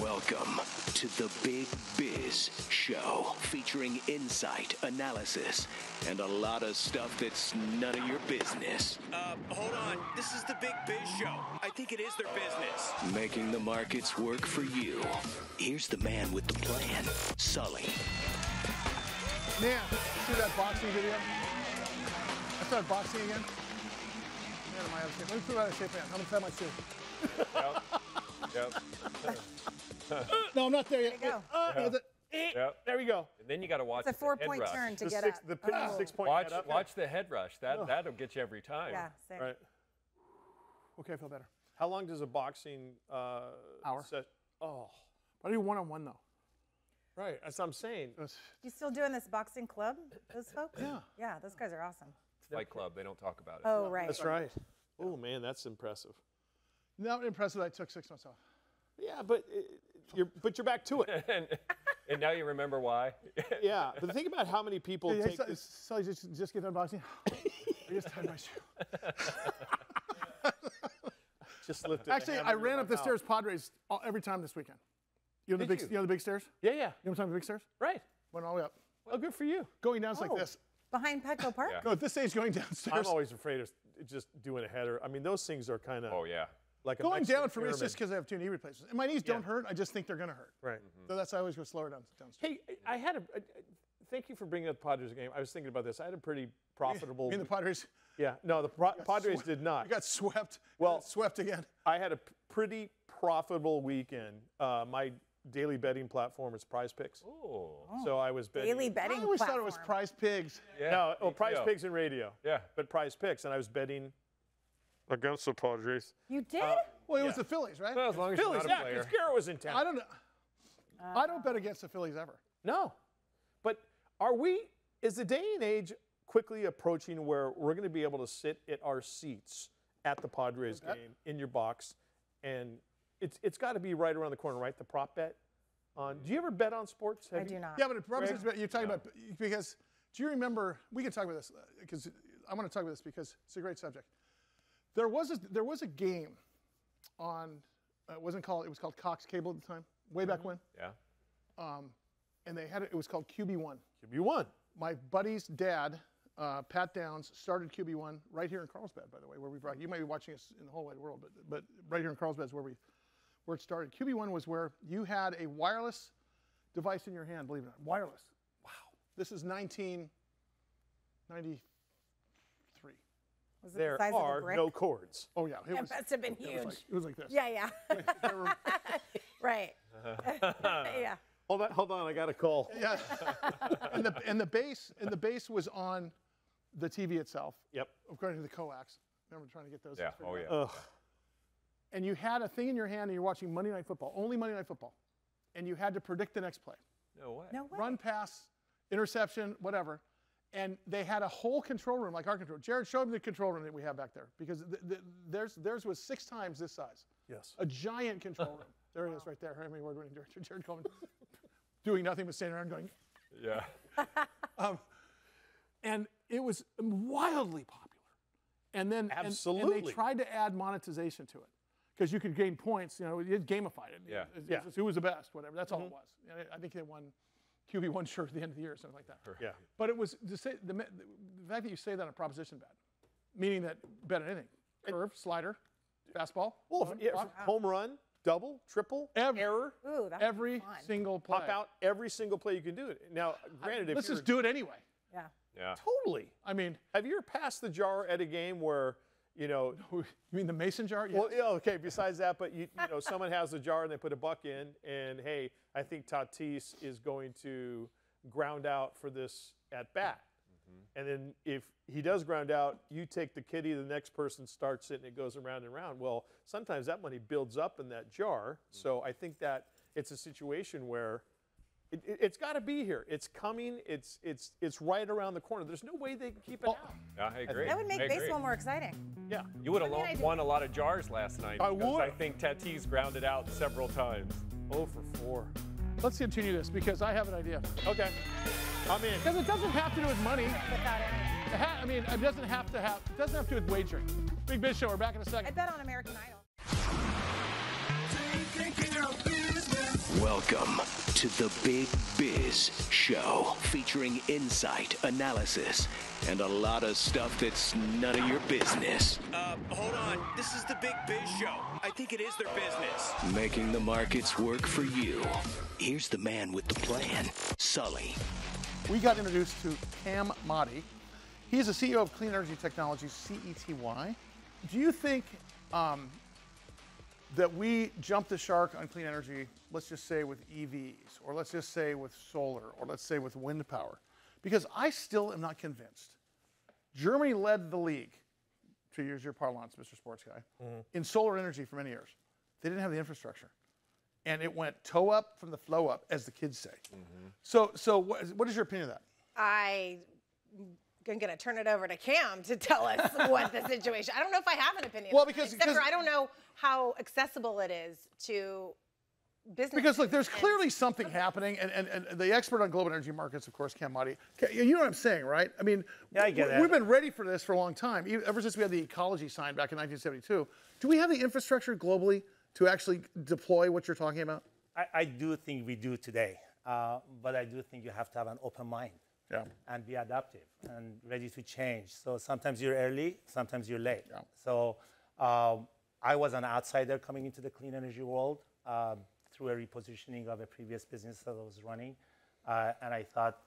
Welcome to the Big Biz Show, featuring insight, analysis, and a lot of stuff that's none of your business. Uh, hold on. This is the Big Biz Show. I think it is their business. Making the markets work for you. Here's the man with the plan, Sully. Man, see that boxing video? I started boxing again. Man, am I out of shape? Let me prove out of shape, man. I'm gonna tie my shoe. Yep. No, I'm not there yet. There you go. Uh, Yeah. the- Yep. There we go. And then you got to watch It's a the head four-point rush. turn to The get six, up. the pin- Oh. six point Watch, head up. watch the head rush. That that'll get you every time. Yeah, same. Right. Okay, I feel better. How long does a boxing uh, Hour. set? Oh, But I do one on one though. right. That's what I'm saying. You still doing this boxing club? Those folks? Yeah. Yeah, those guys are awesome. It's Fight Club. They don't talk about it. Oh, right. That's right. Oh man, that's impressive. Not impressive. that I took six months off. Yeah, but uh, you're but you're back to it. and, and now you remember why. yeah, but think about how many people Hey, take so, this. so you just just get done boxing. I just tied my shoe. Just lift it. Actually, I ran up the stairs Padres all, every time this weekend. You know the Did big, you? know the big stairs? Yeah, yeah. You know what I'm talking about, the big stairs? Right. Went all the way up. Well, good for you. Going down, it's like Oh. this. Behind Petco Park? Yeah. No, at this stage, going downstairs. I'm always afraid of just doing a header. I mean, those things are kind of Oh yeah. Like a Going down for me, it's just because I have two knee replacements. And my knees don't hurt. I just think they're going to hurt. Right. So that's why I always go slower down downstairs. Hey, I had a. a- a- Thank you for bringing up the Padres game. I was thinking about this. I had a pretty profitable. I mean, the Padres yeah, no, the Pro- Padres swept- did not. We got swept. Well- got swept again. I had a pretty profitable weekend. Uh, my daily betting platform is Prize Picks. Oh. So I was betting. Daily betting I always thought it was prize pigs. Yeah. No, oh, me Prize too. Picks and radio. Yeah. But Prize Picks, and I was betting against the Padres. You uh, did? Well, it was the Phillies, right? Well, as long as Phillies, you're not yeah, a player. because Garrett was in town. I don't know. Uh. I don't bet against the Phillies ever. No. But are we, is the day and age quickly approaching where we're going to be able to sit at our seats at the Padres game in your box? And it's, it's got to be right around the corner, right? The prop bet on. Do you ever bet on sports? I Have do you- not. Yeah, but Robinson's, you're talking about because do you remember? We can talk about this uh, because I want to talk about this because it's a great subject. There was a, there was a game on. Uh, it wasn't called. It was called Cox Cable at the time, way back when, Yeah. and they had it. It was called QB1. You won. My buddy's dad, uh, Pat Downs, started QB1 right here in Carlsbad, by the way, where we brought. You might be watching us in the whole wide world, but but right here in Carlsbad is where we where it started. QB1 was where you had a wireless device in your hand. Believe it or not, wireless. Wow. This is 1993. Was it There the size are of a brick? no cords. Oh yeah, it That was. must have been It was, huge. like, it was like this. yeah, yeah. Right. yeah. Hold on, hold on. I got a call. yeah. and the and the base and the base was on the TV itself. Yep. According to the coax. Remember trying to get those. Yeah. Oh yeah. Ugh. and you had a thing in your hand and you're watching Monday Night Football, only Monday Night Football, and you had to predict the next play, No way. No way. run, pass, interception, whatever. And they had a whole control room like our control. Jared, show me the control room that we have back there because th- th- theirs, theirs was six times this size. Yes. A giant control room. There it is right there. Emmy Award winning director Jared Coleman doing nothing but standing around going, Yeah. Um, and it was wildly popular. And then and- And, Absolutely. they tried to add monetization to it because you could gain points. You know, it gamified it. Yeah. It's- Yeah. it's who was the best, whatever. That's all mm-hmm. it was. And I I think they won QB one shirt at the end of the year or something like that. Yeah. But it was to say the, the fact that you say that on a proposition bet, meaning that bet on anything, curve, slider, fastball, Well, run, if, yeah, home run, double, triple, Every- error, Ooh, every single play. pop out every single play you can do it. Now, granted, if Let's you're just do it anyway. Yeah. Yeah. totally. I mean, Have you ever passed the jar at a game where, you know, you mean the mason jar? Yeah. well, yeah, okay, besides that, but you, you know, someone has the jar and they put a buck in, and hey, I think Tatis is going to ground out for this at bat. Mm-hmm. And then if he does ground out, you take the kitty, the next person starts it, and it goes around and around. Well, sometimes that money builds up in that jar. So mm-hmm. I think that it's a situation where it, it, it's got to be here. It's coming. It's it's it's right around the corner. There's no way they can keep it oh, out. Yeah, I agree. That would make I agree. baseball more exciting. Yeah. You would have I mean, won a lot of jars last night. I because I think Tatis grounded out several times. Oh for four. Let's continue this because I have an idea. Okay. I'm in. Because it doesn't have to do with money. Without any. It ha- I mean, it doesn't have to have. It doesn't have to do with wagering. Big Biz Show. We're back in a second. I bet on American Idol. Welcome to the Big Biz Show, featuring insight, analysis, and a lot of stuff that's none of your business. Uh, hold on. This is the Big Biz Show. I think it is their business. Making the markets work for you. Here's the man with the plan, Sully. we got introduced to Kam Mahdi. He is the CEO of Clean Energy Technologies, CETY. Do you think um, that we jump the shark on clean energy, let's just say with EVs, or let's just say with solar, or let's say with wind power? Because I still am not convinced. Germany led the league, to use your parlance, Mr. Sports Guy, mm-hmm. in solar energy for many years. They didn't have the infrastructure and it went toe up from the flow up, as the kids say. Mm-hmm. So, so what, what is your opinion of that? I am going to turn it over to Kam to tell us what the situation. I don't know if I have an opinion. Well, on because- except for I don't know how accessible it is to business. Because look, there's clearly something happening, and, and, and the expert on global energy markets, of course, Kam Mahdi. You know what I'm saying, right? I mean, Yeah, I get we- that. we've been ready for this for a long time, ever since we had the ecology sign back in 1972. Do we have the infrastructure globally to actually deploy what you're talking about? I, I do think we do today, uh, but I do think you have to have an open mind Yeah. and be adaptive and ready to change. So sometimes you're early, sometimes you're late. Yeah. So um, I was an outsider coming into the clean energy world um, through a repositioning of a previous business that I was running, uh, and I thought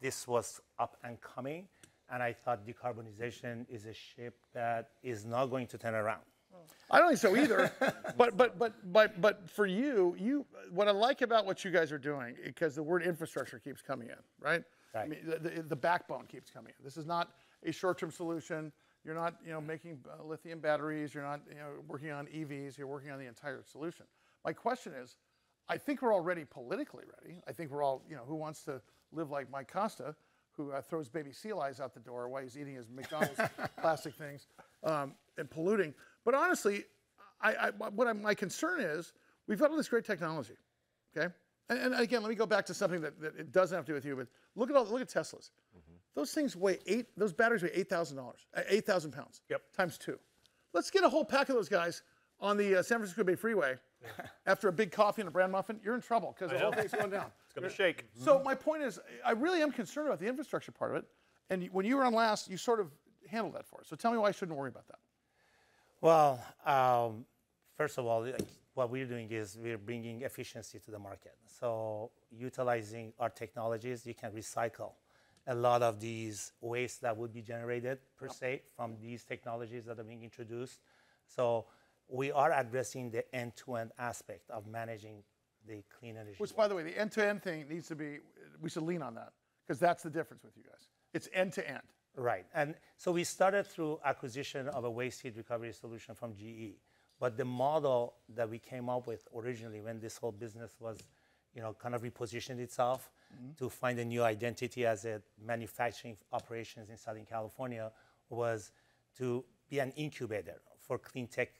this was up and coming, and I thought decarbonization is a ship that is not going to turn around. I don't think so either. but but but but but for you, you what I like about what you guys are doing, because the word infrastructure keeps coming in, right? I mean, the, the, the backbone keeps coming in. This is not a short-term solution. You're not, you know, making uh, lithium batteries. You're not, you know, working on EVs. You're working on the entire solution. My question is, I think we're already politically ready. I think we're all, you know, who wants to live like Mike Costa, who uh, throws baby sea lice out the door while he's eating his McDonald's plastic things um, and polluting. But honestly, I, I, what I'm, my concern is we've got all this great technology, okay? And, and again, let me go back to something that, that it doesn't have to do with you, but look at all, look at Teslas. Those things weigh eight. Those batteries weigh eight thousand dollars, uh, eight thousand pounds. Yep. Times two. Let's get a whole pack of those guys on the uh, San Francisco Bay Freeway. after a big coffee and a bran muffin, you're in trouble because the whole thing's going down. It's going to shake. So my point is, I really am concerned about the infrastructure part of it. And when you were on last, you sort of handled that for us. So tell me why I shouldn't worry about that. Well, um, first of all, like, what we're doing is we're bringing efficiency to the market. So utilizing our technologies, you can recycle a lot of these wastes that would be generated per se from these technologies that are being introduced. So we are addressing the end-to-end aspect of managing the clean energy. Which, by the way, the end-to-end thing needs to be. We should lean on that because that's the difference with you guys. It's end-to-end. Right. And so we started through acquisition of a waste heat recovery solution from GE. But the model that we came up with originally when this whole business was, you know, kind of repositioned itself mm-hmm. to find a new identity as a manufacturing operations in Southern California was to be an incubator for clean tech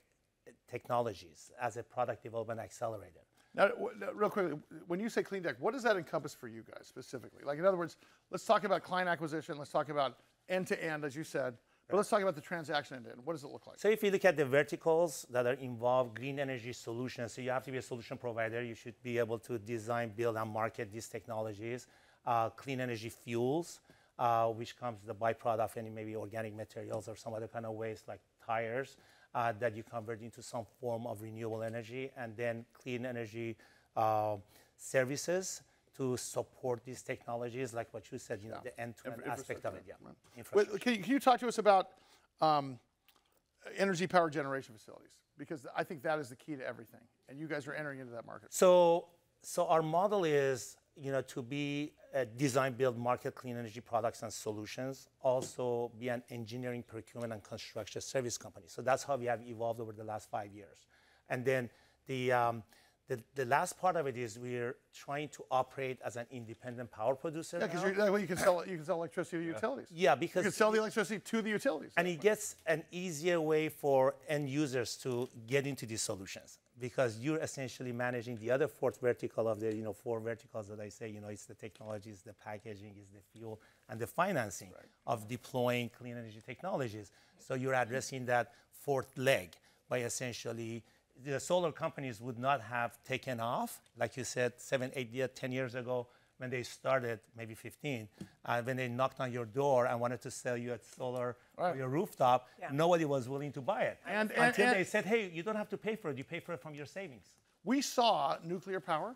technologies as a product development accelerator. Now, real quickly, when you say clean tech, what does that encompass for you guys specifically? Like, in other words, let's talk about client acquisition. Let's talk about end-to-end, as you said. But let's talk about the transaction end-to-end. What does it look like? So if you look at the verticals that are involved, green energy solutions, so you have to be a solution provider. You should be able to design, build, and market these technologies. Uh, clean energy fuels, uh, which comes the byproduct of any maybe organic materials or some other kind of waste like tires uh, that you convert into some form of renewable energy. And then clean energy uh, services to support these technologies, like what you said, you know, the end-to-end aspect of it. Yeah. Infrastructure. can, you, can you talk to us about um, energy power generation facilities? Because I think that is the key to everything. And you guys are entering into that market. So, so our model is, you know, to be a design, build, market clean energy products and solutions. Also, be an engineering, procurement, and construction service company. So that's how we have evolved over the last five years. And then the um, the, the last part of it is we're trying to operate as an independent power producer. Yeah, because that way you can sell you can sell electricity to utilities. Yeah, because you can sell the electricity to the utilities. and it gets an easier way for end users to get into these solutions because you're essentially managing the other fourth vertical of the you know four verticals that I say you know it's the technologies, the packaging, is the fuel, and the financing of deploying clean energy technologies. So you're addressing that fourth leg by essentially the solar companies would not have taken off, like you said, seven, eight years, 10 years ago when they started, maybe 15, uh, when they knocked on your door and wanted to sell you a solar Right. for your rooftop, Yeah. nobody was willing to buy it. And- and- until and- they said, hey, you don't have to pay for it, you pay for it from your savings. we saw nuclear power.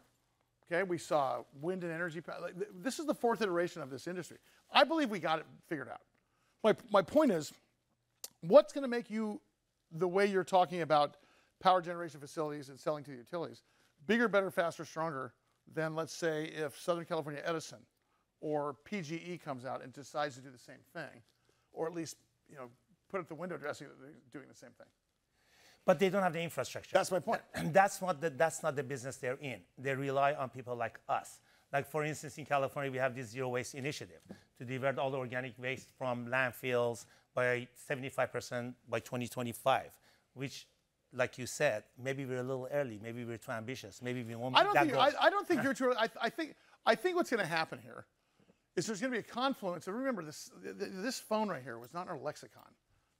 Okay, we saw wind and energy. power. Like, this is the fourth iteration of this industry. I believe we got it figured out. My, my point is, what's going to make you the way you're talking about power generation facilities and selling to the utilities bigger, better, faster, stronger than let's say if Southern California Edison or PGE comes out and decides to do the same thing, or at least you know put up the window dressing that they're doing the same thing. But they don't have the infrastructure. That's my point. And that's not the, that's not the business they're in. They rely on people like us. Like for instance, in California, we have this zero waste initiative to divert all the organic waste from landfills by 75% by 2025, which, like you said, maybe we're a little early, maybe we're too ambitious, maybe we won't I don't that think goal. I, I don't think you're too. I, I think I think what's going to happen here is there's going to be a confluence. And remember, this th- th- this phone right here was not in our lexicon.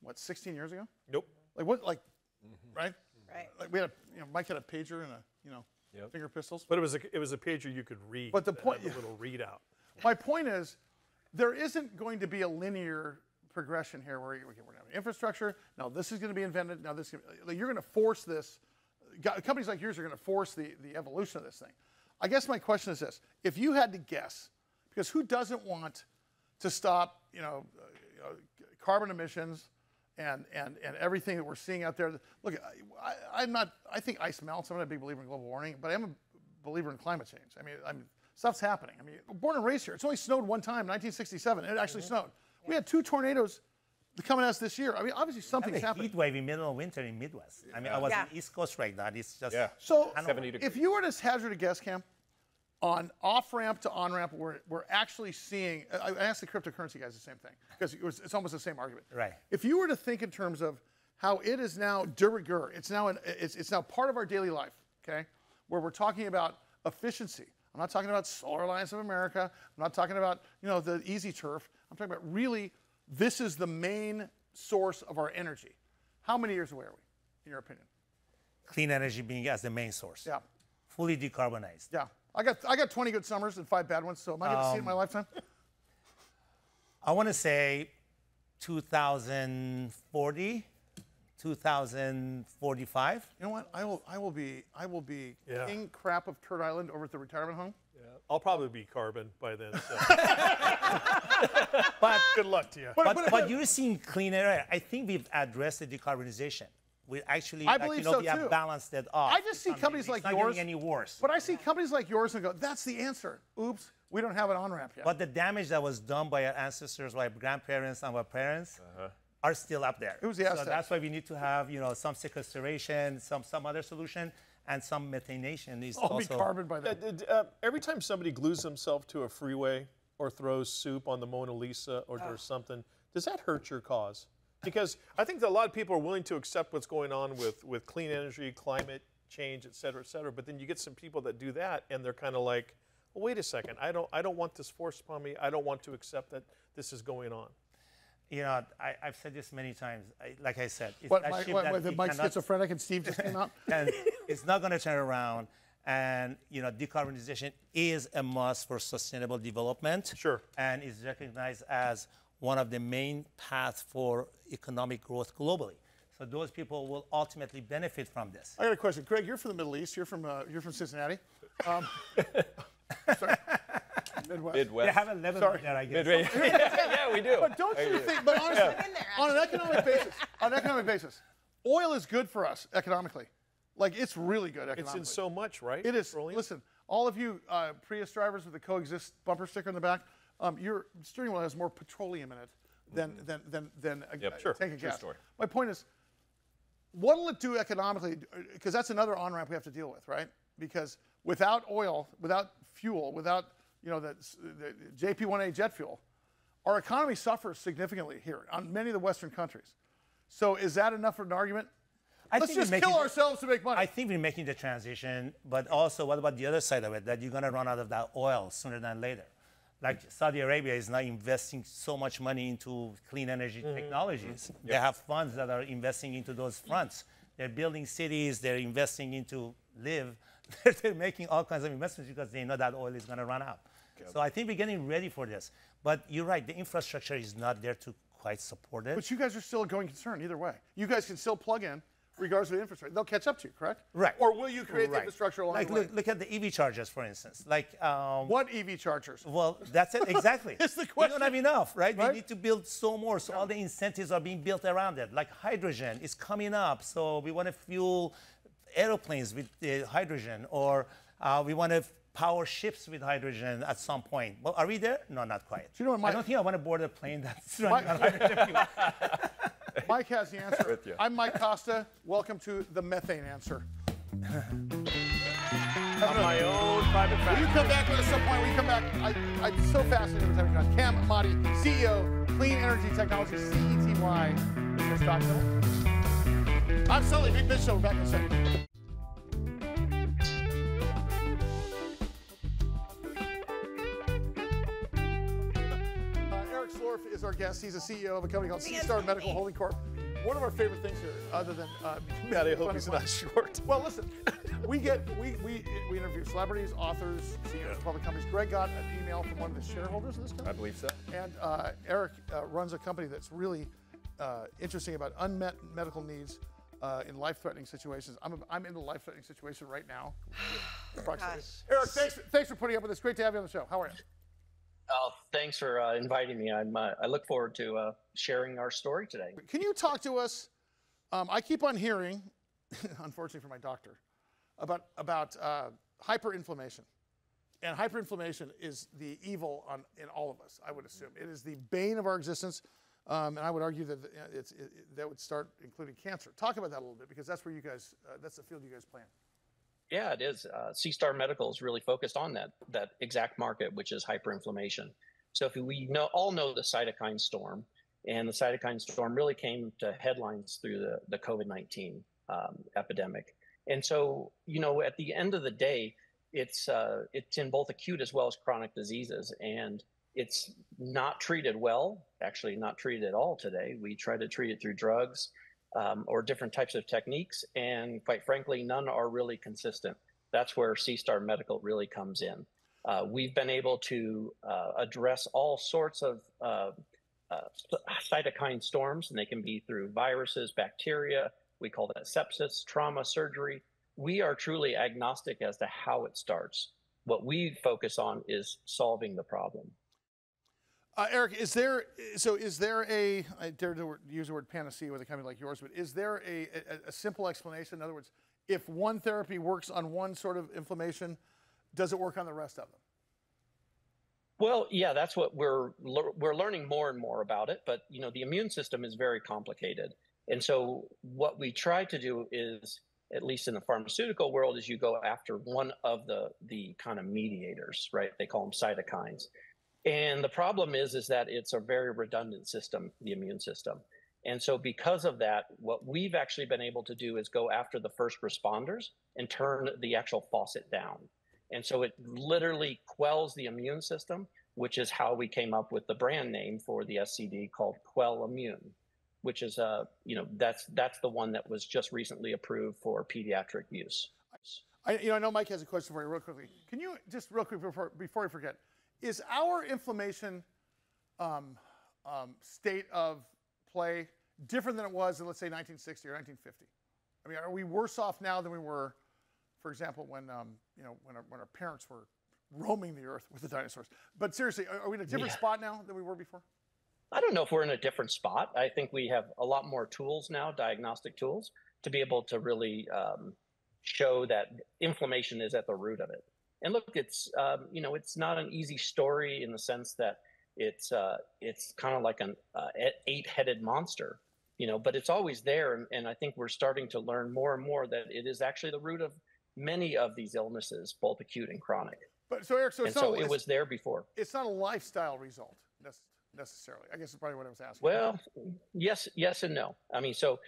What 16 years ago? Nope. Like what? Like mm-hmm. right? Right. Like we had a you know Mike had a pager and a you know Yep. finger pistols. But it was a it was a pager you could read. But the point- had the little readout. My point is, there isn't going to be a linear progression here where okay, we're going to have infrastructure. Now this is going to be invented. Now this like, you're going to force this. Companies like yours are going to force the, the evolution of this thing. I guess my question is this: If you had to guess, because who doesn't want to stop, you know, uh, you know carbon emissions and, and, and everything that we're seeing out there? Look, I, I'm not. I think ice melts. I'm not a big believer in global warming, but I'm a believer in climate change. I mean, I'm, stuff's happening. I mean, born and raised here. It's only snowed one time, 1967. It actually snowed. We had two tornadoes coming at us this year. I mean, obviously something's have a happening. heat wave in middle of winter in Midwest. I mean, I was Yeah. in East Coast right now. It's just Yeah. So, 70 degrees. if you were to hazard a guess, Kam, on off ramp to on ramp, we're, we're actually seeing. I, I asked the cryptocurrency guys the same thing because it was, it's almost the same argument. Right. If you were to think in terms of how it is now de rigueur, it's now an, it's, it's now part of our daily life. Okay, where we're talking about efficiency. I'm not talking about Solar Alliance of America. I'm not talking about you know the easy turf. I'm talking about really this is the main source of our energy. How many years away are we, in your opinion? clean energy being as the main source. Yeah. Fully decarbonized. Yeah, I got I got 20 good summers and five bad ones. So am I going to see it in my um, lifetime? I want to say 2040, 2045. You know what? I will I will be I will be Yeah. king crap of Turd Island over at the retirement home. Yeah, I'll probably be carbon by then. So. But, Good luck to you. but, but you're seeing clean air. I think we've addressed the decarbonization. We actually, I like, believe you know, so we too. have balanced it off. I just see to some companies like it's not yours- getting any worse. But I see companies like yours and go, that's the answer. Oops, we don't have an on ramp yet. But the damage that was done by our ancestors, by our grandparents and our parents, uh-huh. Are still up there. It was the so Aztecs. that's why we need to have, you know, some sequestration, some some other solution, and some methanation is I'll be also. carbon by Uh, then. d- d- uh, every time somebody glues themselves to a freeway or throws soup on the Mona Lisa or does something, does that hurt your cause? Because I think that a lot of people are willing to accept what's going on with, with clean energy, climate change, et cetera, et cetera. But then you get some people that do that and they're kind of like, well, wait a second, I don't, I don't want this forced upon me. I don't want to accept that this is going on. You know, I, I've said this many times. I, like I said, it's What, that Mike, ship what, that what, Mike cannot- schizophrenic and Steve just came out? and it's not going to turn around. And you know, decarbonization is a must for sustainable development. Sure. And is recognized as one of the main paths for economic growth globally. So those people will ultimately benefit from this. I got a question. Greg, you're from the Middle East. You're from uh, you're from Cincinnati. Um, sorry. Midwest. They Midwest. have a level Sorry. there, I guess. Midway. yeah, we do. But don't you think? But honestly, Been there, on an economic basis, on an economic basis, oil is good for us economically. Like it's really good It's in so much, right? It is. petroleum? Listen, all of you uh, Prius drivers with the coexist bumper sticker in the back, um, your steering wheel has more petroleum in it than than than than a, Yep, a sure. tank of True gas. story. My point is, what'll it do economically? Because that's another on ramp we have to deal with, right? Because without oil, without fuel, without you know uh, the, the JP1A jet fuel, our economy suffers significantly here on many of the Western countries. So is that enough of an argument? I Let's just making kill the- ourselves to make money. I think we're making the transition, but also what about the other side of it? That you're going to run out of that oil sooner than later. Like Saudi Arabia is now investing so much money into clean energy mm-hmm. technologies. Mm-hmm. They have funds that are investing into those fronts They're building cities. They're investing into live. They're, they're making all kinds of investments because they know that oil is going to run out. So I think we're getting ready for this. But you're right. The infrastructure is not there to quite support it. But you guys are still a going concern either way. You guys can still plug in regardless of the infrastructure. They'll catch up to you, correct? Right. Or will you create the infrastructure along like the way? look, look at the EV chargers, for instance. Like um, what EV chargers? Well, that's it exactly. It's the question. We don't have enough, right? Right? We need to build so more. So all the incentives are being built around it. Like hydrogen is coming up, so we want to fuel aeroplanes with uh, hydrogen, or uh, we want to power ships with hydrogen at some point. Well, are we there? No, not quite. you know what my- I don't think I want to board a plane that's running on hydrogen fuel. Mike has the answer. With you. I'm Mike Costa. Welcome to the methane answer. On my own private Will you factory. come back with us at some point? Will you come back? I, I'm so fascinated every time you're on. Kam Mahdi, CEO, Clean Energy Technology, CETY, Mr. Stockville. I'm Sully, Big Biz Show. We're back in a second. Eric Schlorff is our guest. He's a CEO of a company called Yes, SeaStar. Medical Holding Corp. One of our favorite things here, other than uh, God, I hope he's not short. well, listen, we get we we we interview celebrities, authors, CEOs of public companies. Greg got an email from one of the shareholders of this company. I believe so. and uh, Eric uh, runs a company that's really uh, interesting about unmet medical needs uh, in life-threatening situations. I'm I'm in a life-threatening situation right now. Eric, thanks thanks for putting up with this. Great to have you on the show. How are you? Oh, thanks for uh, inviting me. I'm, uh, I look forward to uh, sharing our story today. Can you talk to us? Um, I keep on hearing, unfortunately for my doctor, about about uh, hyperinflammation, and hyperinflammation is the evil on in all of us. I would assume it is the bane of our existence, um, and I would argue that it's, it, that would start including cancer. Talk about that a little bit because that's where you guys, uh, that's the field you guys play. Yeah, it is. Uh, SeaStar Medical is really focused on that that exact market, which is hyperinflammation. So if we know all know the cytokine storm, and the cytokine storm really came to headlines through the the COVID nineteen um, epidemic. And so you know, at the end of the day, it's uh, it's in both acute as well as chronic diseases, and it's not treated well. Actually, not treated at all today. We try to treat it through drugs um, or different types of techniques, and quite frankly, none are really consistent. That's where SeaStar Medical really comes in. Uh, we've been able to uh, address all sorts of uh, uh, cytokine storms, and they can be through viruses, bacteria. We call that sepsis, trauma, surgery. We are truly agnostic as to how it starts. What we focus on is solving the problem. Uh, Eric, is there so is there a I dare to use the word panacea with a company like yours, but is there a, a, a simple explanation? In other words, if one therapy works on one sort of inflammation, does it work on the rest of them? Well, yeah, that's what we're we're learning more and more about it. But you know, the immune system is very complicated, and so what we try to do is, at least in the pharmaceutical world, is you go after one of the the kind of mediators, right? They call them cytokines, and the problem is is that it's a very redundant system, the immune system. And so, because of that, what we've actually been able to do is go after the first responders and turn the actual faucet down. And so it literally quells the immune system, which is how we came up with the brand name for the SCD called Quelimmune, which is uh, you know, that's that's the one that was just recently approved for pediatric use. I, you know, I know Mike has a question for you, real quickly. Can you just real quick before before I forget, is our inflammation um, um, state of play different than it was in let's say 1960 or 1950? I mean, are we worse off now than we were, for example, when um, you know when our, when our parents were roaming the earth with the dinosaurs? But seriously, are, are we in a different Yeah. spot now than we were before? I don't know if we're in a different spot. I think we have a lot more tools now, diagnostic tools, to be able to really um, show that inflammation is at the root of it. And look, it's um, you know it's not an easy story in the sense that it's uh, it's kind of like an uh, eight-headed monster, you know, but it's always there. And, and I think we're starting to learn more and more that it is actually the root of many of these illnesses, both acute and chronic. But so Eric, so And so not it was there before. it's not a lifestyle result necessarily. I guess is probably what I was asking. Well, yes, yes and no. I mean, so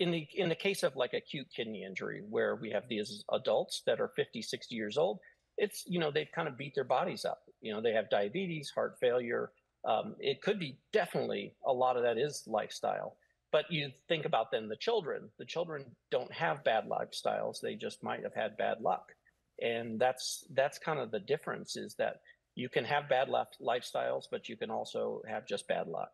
in the in the case of like acute kidney injury, where we have these adults that are 50, 60 years old, it's you know they've kind of beat their bodies up. You know, they have diabetes, heart failure. Um, it could be definitely a lot of that is lifestyle. But you think about then the children. The children don't have bad lifestyles. They just might have had bad luck, and that's that's kind of the difference. Is that you can have bad lifestyles, but you can also have just bad luck.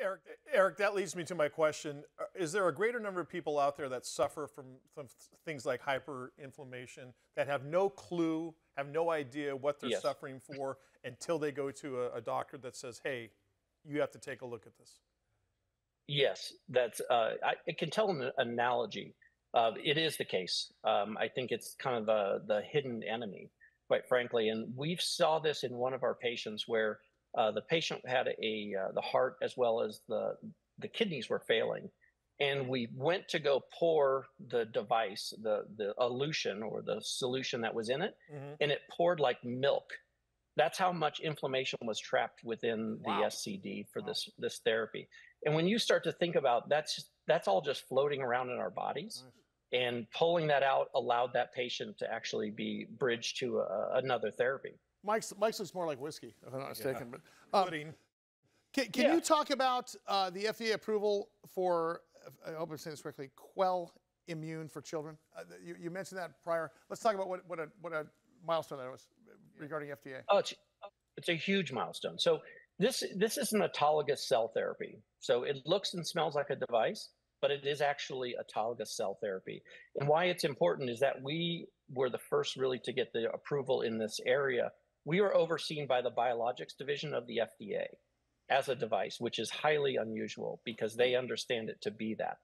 Eric, Eric, that leads me to my question: uh, Is there a greater number of people out there that suffer from, from things like hyperinflammation that have no clue, have no idea what they're yes. suffering for until they go to a, a doctor that says, "Hey, you have to take a look at this"? Yes, that's. Uh, I, I, can tell an analogy. Uh, it is the case. Um, I think it's kind of the the hidden enemy, quite frankly. And we saw this in one of our patients where uh, the patient had a uh, the heart as well as the the kidneys were failing, and we went to go pour the device, the the elution or the solution that was in it, mm-hmm. and it poured like milk. That's how much inflammation was trapped within wow. the SCD for wow. this this therapy. And when you start to think about that's that's all just floating around in our bodies. Nice. And pulling that out allowed that patient to actually be bridged to a, another therapy. Mike's, Mike's looks more like whiskey, if I'm not mistaken. Yeah. But um, can, can yeah. you talk about uh, the FDA approval for? I hope I'm saying this correctly. Quell Immune for children. Uh, you, you, mentioned that prior. Let's talk about what, what a what a milestone that was regarding FDA. Oh, it's, it's a huge milestone. So this this is an autologous cell therapy. So it looks and smells like a device, but it is actually autologous cell therapy. And why it's important is that we were the first really to get the approval in this area. We are overseen by the biologics division of the FDA as a device, which is highly unusual because they understand it to be that.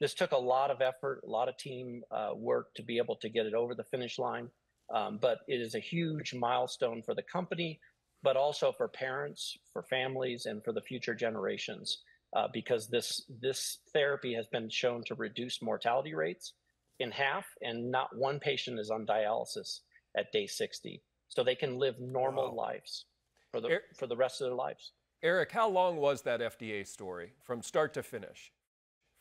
This took a lot of effort, a lot of team uh, work to be able to get it over the finish line. Um, but it is a huge milestone for the company, but also for parents, for families, and for the future generations. Uh, because this this therapy has been shown to reduce mortality rates in half, and not one patient is on dialysis at day 60, so they can live normal wow. lives for the er- for the rest of their lives. Eric, how long was that FDA story from start to finish?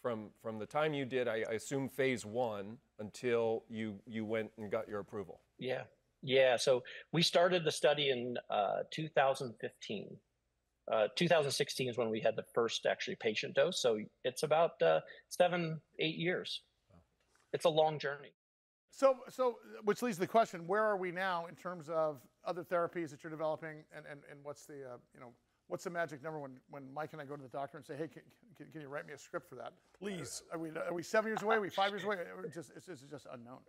From from the time you did, I, I assume phase one until you you went and got your approval. Yeah, yeah, so we started the study in uh, 2015. Uh, 2016 is when we had the first actually patient dose. So it's about uh, seven, eight years. Wow. It's a long journey. So, so which leads to the question: Where are we now in terms of other therapies that you're developing, and, and, and what's the uh, you know what's the magic number when, when Mike and I go to the doctor and say, hey, can, can, can you write me a script for that? Please. Are we, are we seven years away? Are we five years away? Just, it's, it's just unknown.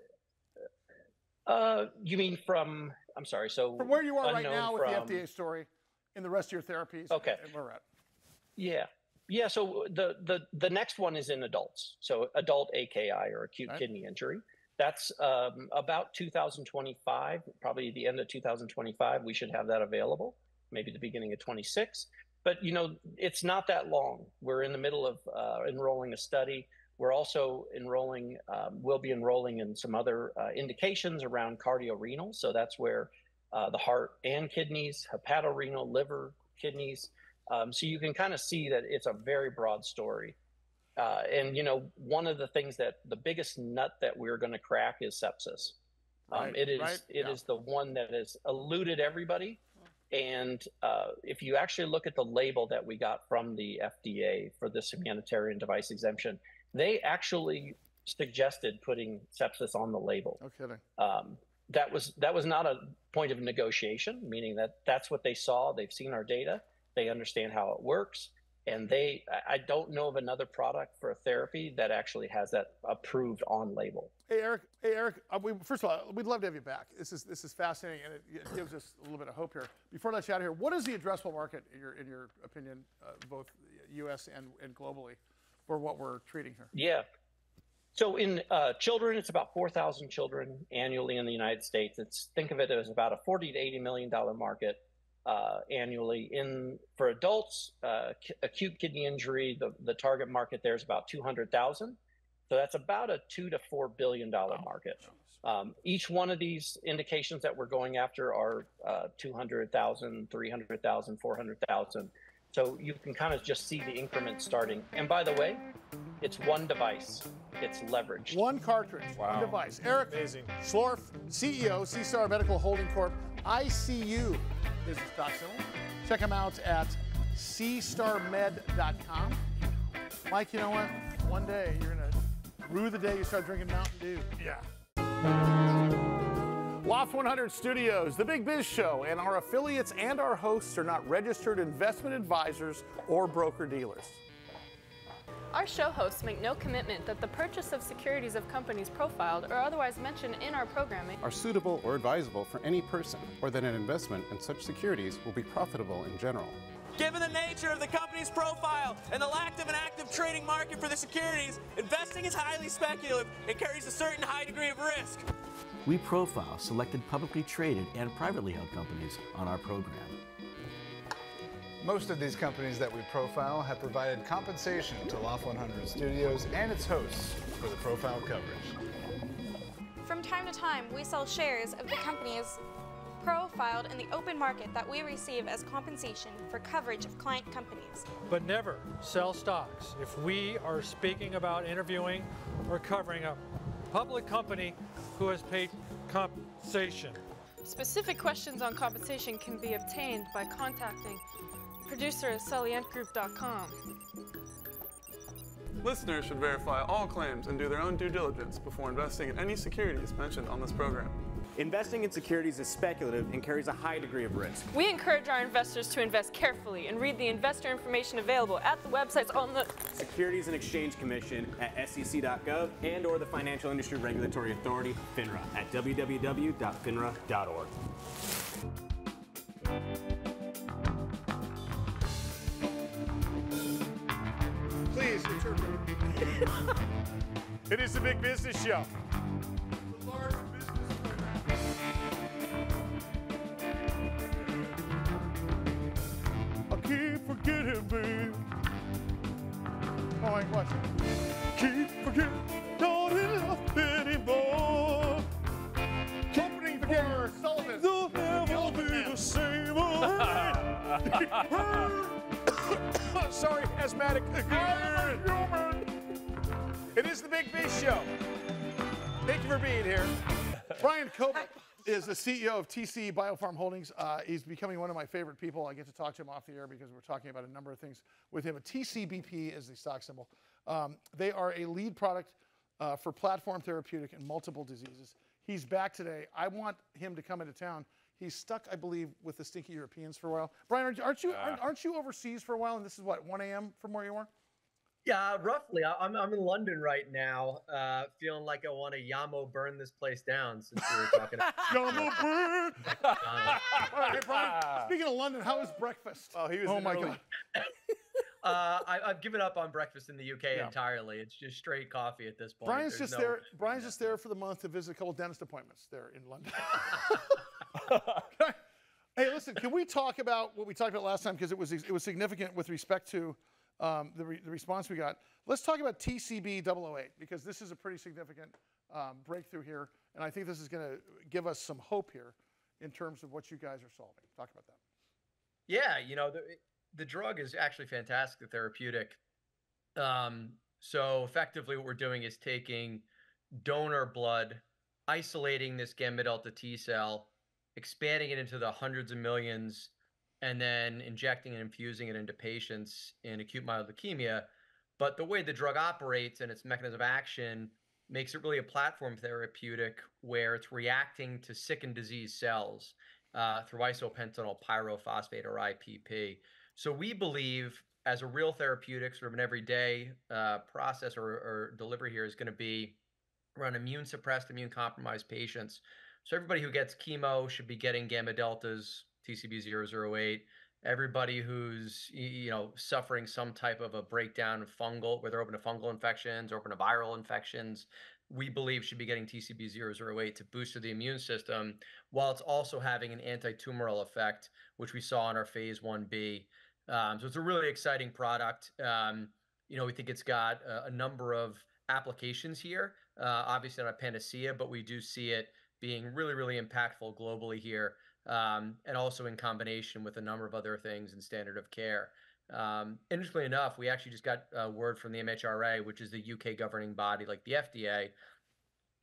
Uh, you mean from? I'm sorry. So from where you are right now with from, the FDA story, in the rest of your therapies. Okay. And we're at. Yeah. Yeah. So the the the next one is in adults. So adult AKI or acute right. kidney injury. That's um, about 2025, probably the end of 2025. We should have that available. Maybe the beginning of 26. But you know, it's not that long. We're in the middle of uh, enrolling a study. We're also enrolling, um, we'll be enrolling in some other uh, indications around cardiorenal. So that's where uh, the heart and kidneys, hepatorenal, liver, kidneys. Um, so you can kind of see that it's a very broad story. Uh, and you know, one of the things that the biggest nut that we're going to crack is sepsis. Um, right, it is right, it yeah. is the one that has eluded everybody. And uh, if you actually look at the label that we got from the FDA for this humanitarian device exemption, they actually suggested putting sepsis on the label. No kidding. Um, that was that was not a point of negotiation, meaning that that's what they saw. They've seen our data. They understand how it works, and they. I don't know of another product for a therapy that actually has that approved on label. Hey Eric. Hey Eric. Uh, we, first of all, we'd love to have you back. This is this is fascinating, and it, it, gives us a little bit of hope here. Before I let you out of here, what is the addressable market in your in your opinion, uh, both U.S. and and globally? for what we're treating here? Yeah. So in uh, children, it's about 4,000 children annually in the United States. It's think of it as about a 40 to 80 million dollar market uh, annually. In for adults, uh, acute kidney injury, the, the target market there is about 200,000. So that's about a two to four billion dollar oh, market. Um, each one of these indications that we're going after are uh, 200,000, 300,000, 400,000. So you can kind of just see the increments starting. And by the way, it's one device. It's leveraged. One cartridge, wow. one device. Eric Amazing. Schlorff, CEO, SeaStar Medical Holding Corp, ICU Business Doc Check them out at seastarmed.com. Mike, you know what? One day you're gonna rue the day you start drinking Mountain Dew. Yeah. Loft 100 Studios, The Big Biz Show, and our affiliates and our hosts are not registered investment advisors or broker dealers. Our show hosts make no commitment that the purchase of securities of companies profiled or otherwise mentioned in our programming are suitable or advisable for any person, or that an investment in such securities will be profitable in general. Given the nature of the company's profile and the lack of an active trading market for the securities, investing is highly speculative and carries a certain high degree of risk. We profile selected publicly traded and privately held companies on our program. Most of these companies that we profile have provided compensation to Loft 100 Studios and its hosts for the profile coverage. From time to time, we sell shares of the companies profiled in the open market that we receive as compensation for coverage of client companies. But never sell stocks. If we are speaking about interviewing or covering a public company who has paid compensation. Specific questions on compensation can be obtained by contacting producer at Solientgroup.com. Listeners should verify all claims and do their own due diligence before investing in any securities mentioned on this program. Investing in securities is speculative and carries a high degree of risk. We encourage our investors to invest carefully and read the investor information available at the websites on the Securities and Exchange Commission at sec.gov and or the Financial Industry Regulatory Authority, FINRA, at www.finra.org. it is the Big Business Show. I keep forgetting, babe. Oh, wait, what? Keep forgetting, not enough anymore. Opening for Sullivan. They'll never be the same. Sorry, asthmatic again. It is the Big Biz Show. Thank you for being here. Brian Kobel is the CEO of TC Biopharm Holdings. Uh, he's becoming one of my favorite people. I get to talk to him off the air because we're talking about a number of things with him. TCBP is the stock symbol. Um, they are a lead product uh, for platform therapeutic in multiple diseases. He's back today. I want him to come into town. He's stuck, I believe, with the stinky Europeans for a while. Brian, aren't you aren't you, aren't, aren't you overseas for a while? And this is what 1 a.m. from where you are. Yeah, roughly. I- I'm, I'm in London right now, uh, feeling like I want to Yamo burn this place down since we were talking. Yamo burn. All right, hey, Brian. Speaking of London, how was breakfast? Oh, he was. Oh my early. God. Uh, I, I've given up on breakfast in the UK Yeah. entirely. It's just straight coffee at this point. Brian's There's just no- there. Brian's just there for the month to visit a couple dentist appointments there in London. hey, listen, can we talk about what we talked about last time because it was it was significant with respect to um, the, re- the response we got. Let's talk about TCB 008 because this is a pretty significant um, breakthrough here, and I think this is going to give us some hope here in terms of what you guys are solving. Talk about that. Yeah, you know, the, the drug is actually fantastic, the therapeutic. Um, so effectively, what we're doing is taking donor blood, isolating this gamma delta T cell, expanding it into the hundreds of millions, and then injecting and infusing it into patients in acute myeloid leukemia. But the way the drug operates and its mechanism of action makes it really a platform therapeutic where it's reacting to sick and diseased cells uh, through isopentenyl pyrophosphate or IPP. So we believe as a real therapeutic, sort of an everyday uh, process or, or delivery here is going to be around immune suppressed, immune compromised patients. So everybody who gets chemo should be getting gamma deltas, TCB008. Everybody who's you know suffering some type of a breakdown of fungal, whether open to fungal infections or open to viral infections, we believe should be getting TCB008 to boost the immune system, while it's also having an anti-tumoral effect, which we saw in our phase 1b. Um, so it's a really exciting product. Um, you know, we think it's got a, a number of applications here. Uh, obviously, not a panacea, but we do see it being really, really impactful globally here, um, and also in combination with a number of other things in standard of care. Um, interestingly enough, we actually just got a word from the MHRA, which is the UK governing body, like the FDA,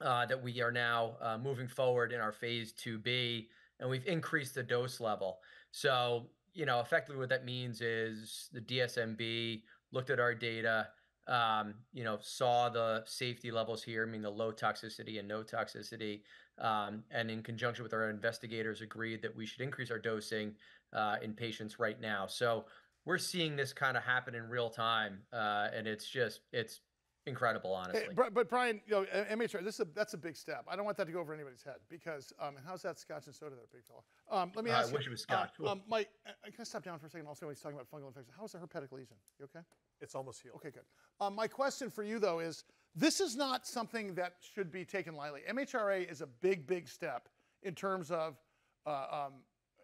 uh, that we are now uh, moving forward in our phase 2B, and we've increased the dose level. So, you know, effectively what that means is the DSMB looked at our data, um, you know, saw the safety levels here, I mean, the low toxicity and no toxicity, um, and in conjunction with our investigators, agreed that we should increase our dosing uh, in patients right now. So we're seeing this kind of happen in real time, uh, and it's just it's incredible, honestly. Hey, Bri- but Brian, you know, uh, MHR, this is a, that's a big step. I don't want that to go over anybody's head because, um, how's that scotch and soda there, big fella? Um, let me Uh, I ask you. wish it was scotch. Um, um, Mike, uh, can I stop down for a second? Also, when he's talking about fungal infection, how is the herpetic lesion? You okay? It's almost healed. Okay, good. Um, my question for you, though, is this is not something that should be taken lightly. MHRA is a big, big step in terms of uh, um,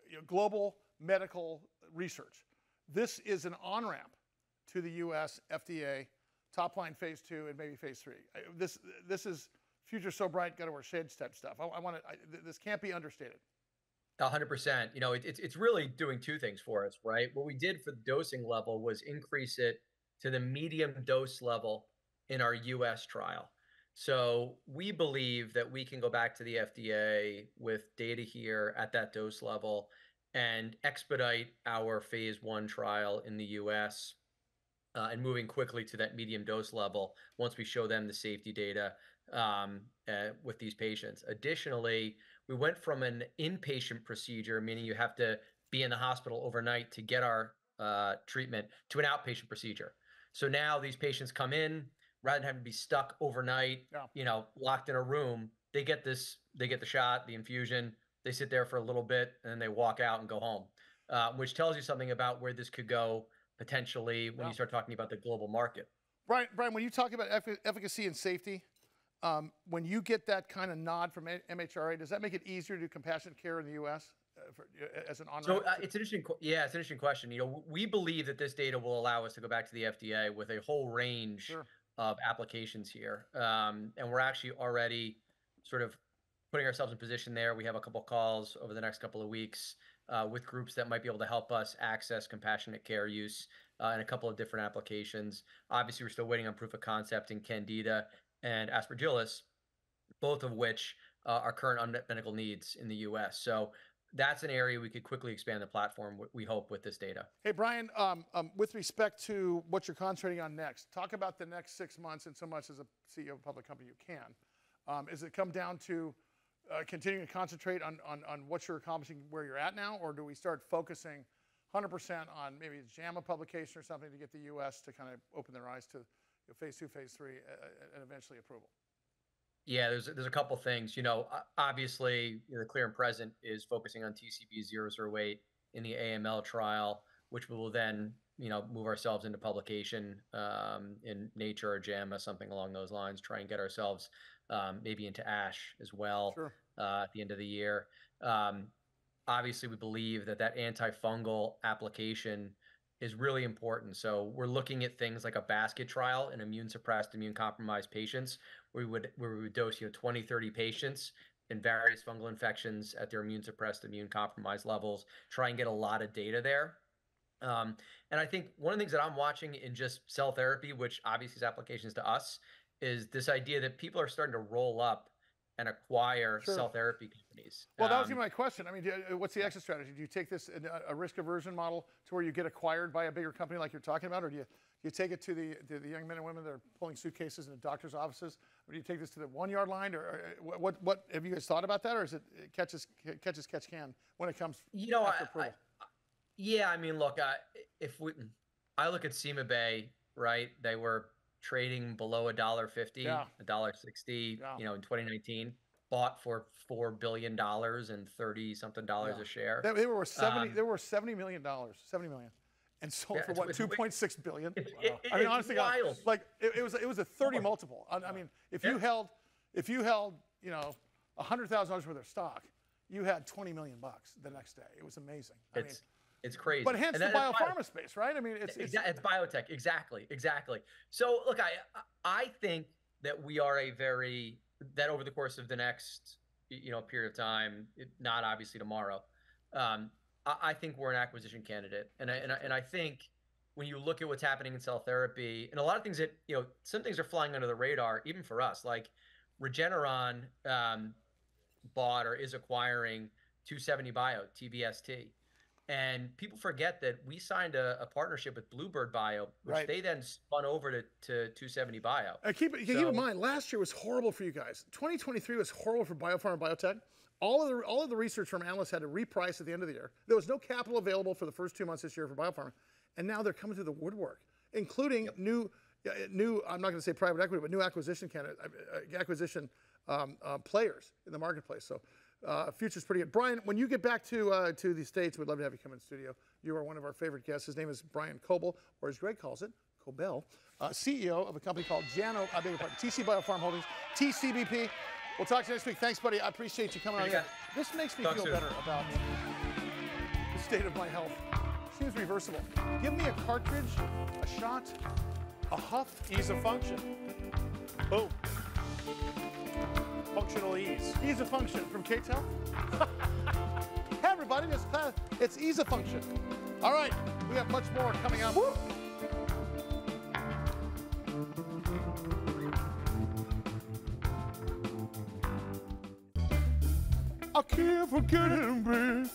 you know, global medical research. This is an on ramp to the U.S. FDA top line phase two and maybe phase three. This this is future so bright, got to wear shades type stuff. I, I want to. This can't be understated. Hundred percent. You know, it, it's it's really doing two things for us, right? What we did for the dosing level was increase it to the medium dose level in our U.S. trial. So we believe that we can go back to the FDA with data here at that dose level and expedite our phase one trial in the U.S. Uh, and moving quickly to that medium dose level once we show them the safety data um, uh, with these patients. Additionally, we went from an inpatient procedure, meaning you have to be in the hospital overnight to get our uh, treatment, to an outpatient procedure. So now these patients come in rather than having to be stuck overnight, you know, locked in a room. They get this, they get the shot, the infusion. They sit there for a little bit and then they walk out and go home, uh, which tells you something about where this could go potentially when Yeah. you start talking about the global market. Brian, Brian, when you talk about effi- efficacy and safety, um, when you get that kind of nod from MHRA, does that make it easier to do compassionate care in the U.S. Uh, for, uh, as an on So uh, it's an interesting, yeah, it's an interesting question. You know, we believe that this data will allow us to go back to the FDA with a whole range of applications here, um, and we're actually already sort of putting ourselves in position there. We have a couple calls over the next couple of weeks uh, with groups that might be able to help us access compassionate care use uh, in a couple of different applications. Obviously, we're still waiting on proof of concept in Candida and Aspergillus, both of which uh, are current unmet medical needs in the U.S. So that's an area we could quickly expand the platform. We hope with this data. Hey, Brian, um, um, with respect to what you're concentrating on next, talk about the next six months and so much as a CEO of a public company you can. Um, is it come down to uh, continuing to concentrate on, on, on what you're accomplishing where you're at now, or do we start focusing 100% on maybe a JAMA publication or something to get the U.S. to kind of open their eyes to you know, phase two, phase three, uh, and eventually approval? Yeah, there's there's a couple things. You know, obviously, you know, the clear and present is focusing on TCB 008 in the AML trial, which we will then, you know, move ourselves into publication um, in Nature or JAMA, something along those lines. Try and get ourselves um, maybe into ASH as well Sure. uh, at the end of the year. Um, obviously, we believe that that antifungal application is really important. So we're looking at things like a basket trial in immune suppressed, immune compromised patients, where we would where we would dose you know 20, 30 patients in various fungal infections at their immune suppressed, immune compromised levels. Try and get a lot of data there. Um, and I think one of the things that I'm watching in just cell therapy, which obviously is applications to us, is this idea that people are starting to roll up and acquire Sure. cell therapy companies. Well, that was Um, even my question. I mean, do, uh, what's the exit strategy? Do you take this a, a risk aversion model to where you get acquired by a bigger company like you're talking about, or do you, you take it to the, to the young men and women that are pulling suitcases in the doctor's offices, do you take this to the one yard line, or, or uh, what, what, have you guys thought about that, or is it catches catches catch can when it comes You know, after I- approval? Yeah, I mean, look, I, if we, I look at CymaBay, right? They were trading below a dollar fifty, Yeah. a dollar sixty, you know, in 2019. Bought for four billion dollars and thirty something dollars Yeah. a share. They, were seventy. Um, they were seventy million dollars, seventy million, and sold Yeah, for what it's two wi- point six billion. it- I mean, it's honestly, God, like it, it was it was a thirty multiple. I, I mean, if you held if you held you know hundred thousand dollars worth of stock, you had twenty million bucks the next day. It was amazing. I mean, it's it's crazy. but hence the that's bio- biopharma space, right? I mean, it's, it's it's biotech exactly exactly so look i i think that we are a very that over the course of the next you know period of time not obviously tomorrow um I, I think we're an acquisition candidate and I, and I and i think when you look at what's happening in cell therapy and a lot of things that you know some things are flying under the radar even for us like regeneron um bought or is acquiring 270 bio tbst And people forget that we signed a, a partnership with Bluebird Bio, which Right. they then spun over to, to 270 Bio. Uh, keep, keep So- in mind, last year was horrible for you guys. 2023 was horrible for biopharma and biotech. All of the all of the research from analysts had to reprice at the end of the year. There was no capital available for the first two months this year for biopharma, and now they're coming through the woodwork, including new uh, new. I'm not going to say private equity, but new acquisition candidate, uh, acquisition um, uh, players in the marketplace. So. Uh, future's pretty good. Brian, when you get back to uh, to the states, we'd love to have you come in studio. You are one of our favorite guests. His name is Brian Kobel, or as Greg calls it, Cobell, uh, CEO of a company called Jano, I beg your pardon, TC Biopharm Holdings, TCBP. We'll talk to you next week. Thanks, buddy. I appreciate you coming on here. This makes me Talk feel soon. better about the state of my health. Seems reversible. Give me a cartridge, a shot, a huff. Ease of function. Boom. Functional ease. Ease of function from K-tel. hey, everybody, this class, it's ease of function. All right, we have much more coming up. I can't forget him, baby.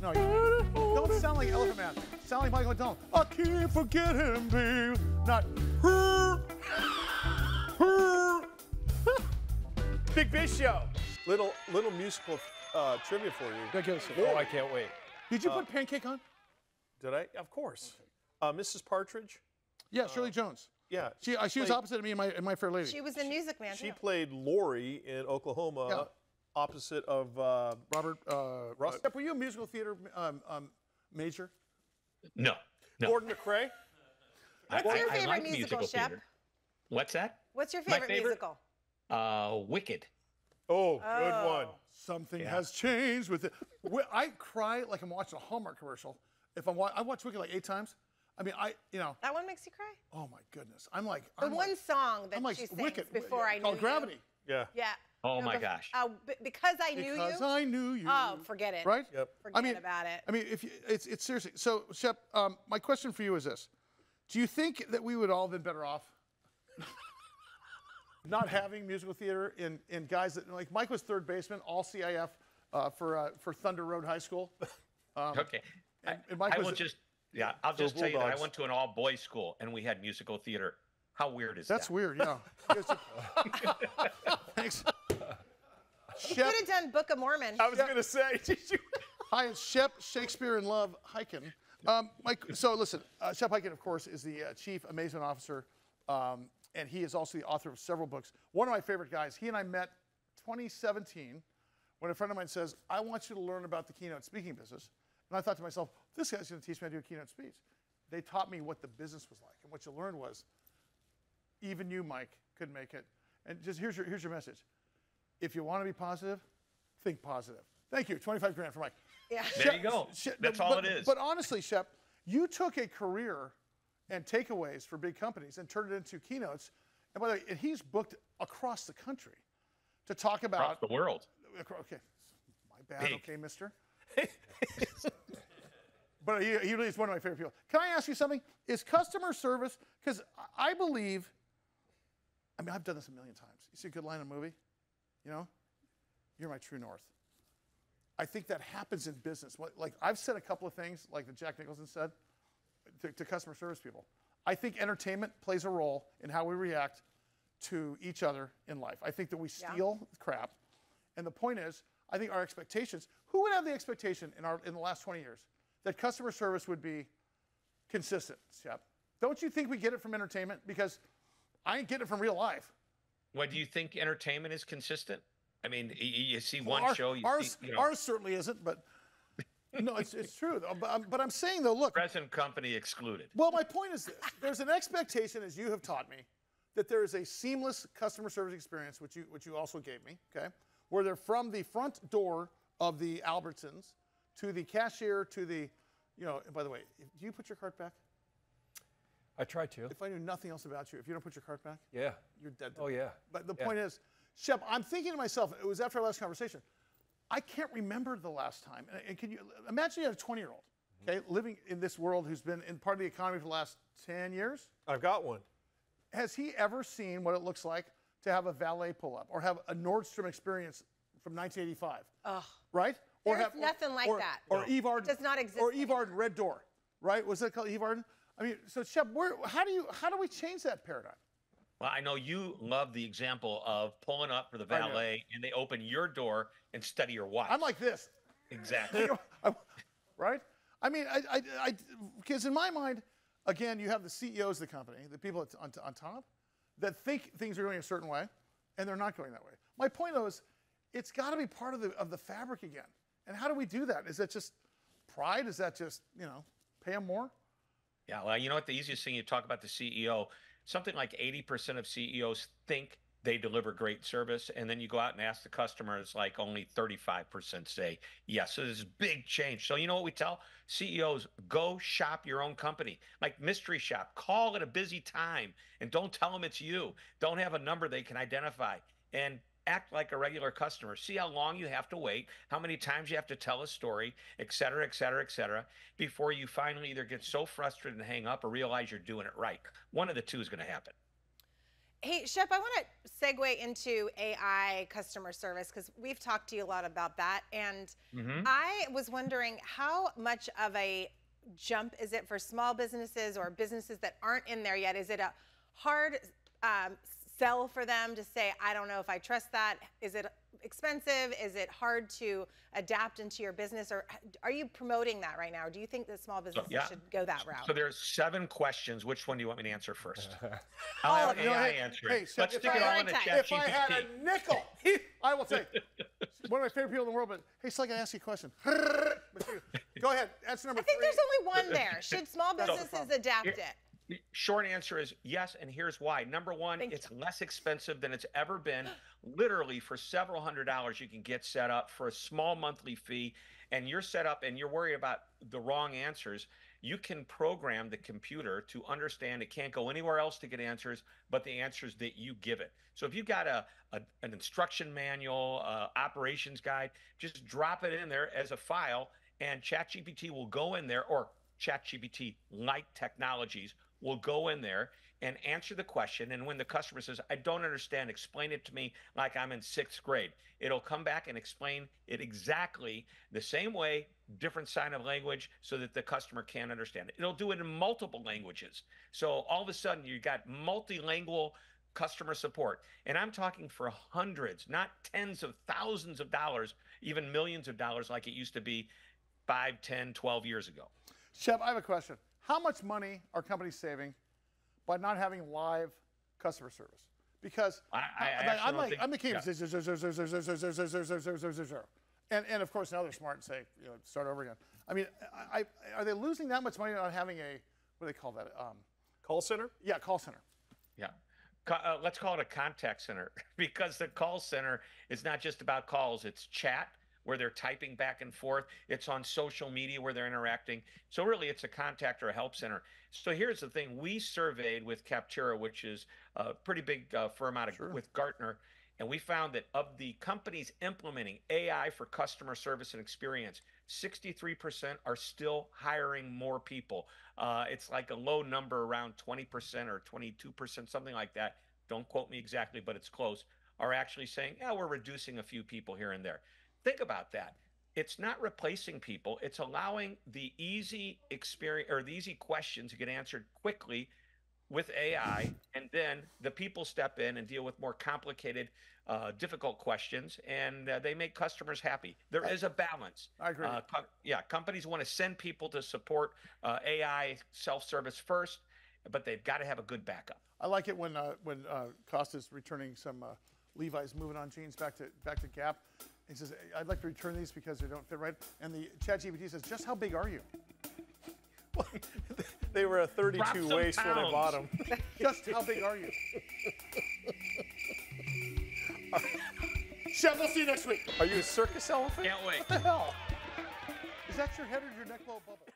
No, you don't sound like Elephant Man. Sound like Michael McDonald. I can't forget him, baby. Not. Big Biz Show. Little little musical uh, trivia for you. Oh, I can't wait. Did you Uh, put pancake on? Did I? Of course. Uh, Mrs. Partridge. Yeah, Shirley Jones. Yeah. She, uh, she was opposite of me in my, in my Fair Lady. She was in Music Man She too. played Laurey in Oklahoma, Yeah. Opposite of uh, Robert. Uh, Russ. uh, were you a musical theater um, um, major? No. No. Gordon MacRae. What's I- your I favorite like musical, musical Shep? What's that? What's your favorite, favorite? musical? Uh, Wicked. Oh, good one. Something Yeah. has changed with it. I cry like I'm watching a Hallmark commercial. If I'm, wa- I watch Wicked like eight times. I mean, I, you know, That one makes you cry? oh my goodness, I'm like, The I'm one like, song that I'm like she sings Wicked before I knew called you. Gravity. Yeah. Yeah. Oh No, my gosh. Uh, b- because I knew you. Because. I knew you. Oh, forget it. Right? Yep. Forget I mean, about it. I mean, if you, it's it's seriously. So, Shep, um, my question for you is this: Do you think that we would all have been better off not having musical theater in in guys that like Mike was third baseman, all CIF uh, for uh, for Thunder Road High School. Um, Okay. I, and- and Mike I was- will just, yeah, I'll Go just tell you that I went to an all boys school and we had musical theater. How weird is That's that? That's weird. Yeah. Thanks. You Shep, could have done Book of Mormon. I was gonna say. Did you? Hi, it's Shep Shakespeare in Love Hyken. Um, Mike, so listen, uh, Shep Hyken, of course, is the uh, chief amazement officer, um, and he is also the author of several books. One of my favorite guys. He and I met 2017 when a friend of mine says, "I want you to learn about the keynote speaking business," and I thought to myself, "This guy's going to teach me how to do a keynote speech." They taught me what the business was like, and what you learned was, even you, Mike, could make it. And just here's your here's your message: If you want to be positive, think positive. Thank you. 25 grand for Mike. Yeah. There you go. Shep- That's but- all it is. But honestly, Shep, you took a career and takeaways for big companies and turned it into keynotes. And by the way, he's booked across the country to talk about Across the world. Okay, my bad. Big. Okay, Mister. but he, he really is one of my favorite people. Can I ask you something? Is customer service because I believe. I mean, I've done this a million times. You see a good line in a movie, you know, you're my true north. I think that happens in business. Like I've said a couple of things, like that Jack Nicholson said, to, to customer service people. I think entertainment plays a role in how we react to each other in life. I think that we Yeah. steal crap, and the point is, I think our expectations. Who would have the expectation in our in the last 20 years that customer service would be consistent? Shep, don't you think we get it from entertainment? Because I ain't getting it from real life. What do you think entertainment is consistent? I mean, you, see one Our- show, you ours, see, you know, ours certainly isn't, but no, it's, it's true. But, I'm, but I'm saying though, look, present company excluded. Well, my point is this: there's an expectation, as you have taught me, that there is a seamless customer service experience, which you which you also gave me, okay, where they're from the front door of the Albertsons to the cashier to the, you know. And by the way, do you put your cart back? I try to. If I knew nothing else about you, if you don't put your cart back, Yeah. you're dead. To Oh me. yeah. But the Yeah. point is, Shep, I'm thinking to myself, it was after our last conversation, I can't remember the last time. And, and can you imagine you have a 20 year old, mm-hmm. okay, living in this world who's been in part of the economy for the last 10 years? I've got one. Has he ever seen what it looks like to have a valet pull up or have a Nordstrom experience from 1985? Ugh. Right? Or There's nothing like or, that. Or No. Eve Arden. Does not exist Or Eve Arden Red Door, right? Was that called Eve Arden? I mean, so Shep, where, how do you how do we change that paradigm? Well, I know you love the example of pulling up for the valet and they open your door and study your watch. I'm like this. Exactly. right? I mean, I, I, because in my mind, again, you have the CEOs of the company, the people at- on, on top, that think things are going a certain way, and they're not going that way. My point though is, it's got to be part of the of the fabric again. And how do we do that? Is that just pride? Is that just you know pay them more? Yeah, well, you know what? The easiest thing you talk about the CEO, something like 80% of CEOs think they deliver great service. And then you go out and ask the customers, like only 35% say yes. So there's a big change. So, you know what we tell CEOs? Go shop your own company, like mystery shop. Call at a busy time and don't tell them it's you. Don't have a number they can identify. And act like a regular customer. See how long you have to wait, how many times you have to tell a story, et cetera, et cetera, et cetera, before you finally either get so frustrated and hang up or realize you're doing it right. One of the two is going to happen. Hey, Shep, I want to segue into AI customer service because we've talked to you a lot about that. And Mhm. I was wondering how much of a jump is it for small businesses or businesses that aren't in there yet? Is it a hard um, sell for them to say, I don't know if I trust that? Is it expensive? Is it hard to adapt into your business? Or are you promoting that right now? Or do you think that small businesses yeah. should go that route? So there's seven questions. Which one do you want me to answer first? All I'll of have. AI Hey, answer hey, it. Let's if stick I it all had- in the If chat I had a nickel, I will say, one of my favorite people in the world, but hey, so I can ask you a question. Go ahead, That's number I think three. there's only one there. Should small So- businesses adapt it? Short answer is yes, and here's why. Number one, it's less expensive than it's ever been. Literally, for several hundred dollars, you can get set up for a small monthly fee, and you're set up and you're worried about the wrong answers. You can program the computer to understand it can't go anywhere else to get answers but the answers that you give it. So if you've got a, a an instruction manual, uh, operations guide, just drop it in there as a file, and ChatGPT will go in there, or ChatGPT like technologies will go in there and answer the question. And when the customer says, I don't understand, explain it to me like I'm in sixth grade, it'll come back and explain it exactly the same way, different sign of language, so that the customer can understand it. It'll do it in multiple languages. So all of a sudden, you've got multilingual customer support. And I'm talking for hundreds, not tens of thousands of dollars, even millions of dollars like it used to be 5, 10, 12 years ago. Shep, I have a question how much money are companies saving by not having live customer service? Because I, am like, I'm the king zero. And, and of course, now they're smart and say, you know, start over again. I mean, I, are they losing that much money on having a, what do they call that? Call center? Yeah, call center. Yeah. Uh, let's call it a contact center because the call center is not just about calls, it's chat where they're typing back and forth, it's on social media where they're interacting. So, really, it's a contact or a help center. So, here's the thing we surveyed with Capterra, which is a pretty big uh, firm out of with Gartner. And we found that of the companies implementing AI for customer service and experience, 63% are still hiring more people. Uh, it's like a low number around 20% or 22%, something like that. Don't quote me exactly, but it's close. Are actually saying, yeah, we're reducing a few people here and there. Think about that. It's not replacing people, it's allowing the easy experience or the easy questions to get answered quickly with AI, and then the people step in and deal with more complicated, uh, difficult questions, and uh, they make customers happy. There is a balance. I agree. Uh, co- yeah, companies want to send people to support uh, AI self-service first, but they've got to have a good backup. I like it when uh, when uh, Costa's returning some uh, Levi's moving on jeans back to back to Gap. He says, "I'd like to return these because they don't fit right." And the ChatGPT says, "Just how big are you?" They were a 32 some waist when I pounds. bought them. Just how big are you? Chef, we'll see you next week. Are you a circus elephant? Can't wait. What the hell? Is that your head or your neck blow bubble?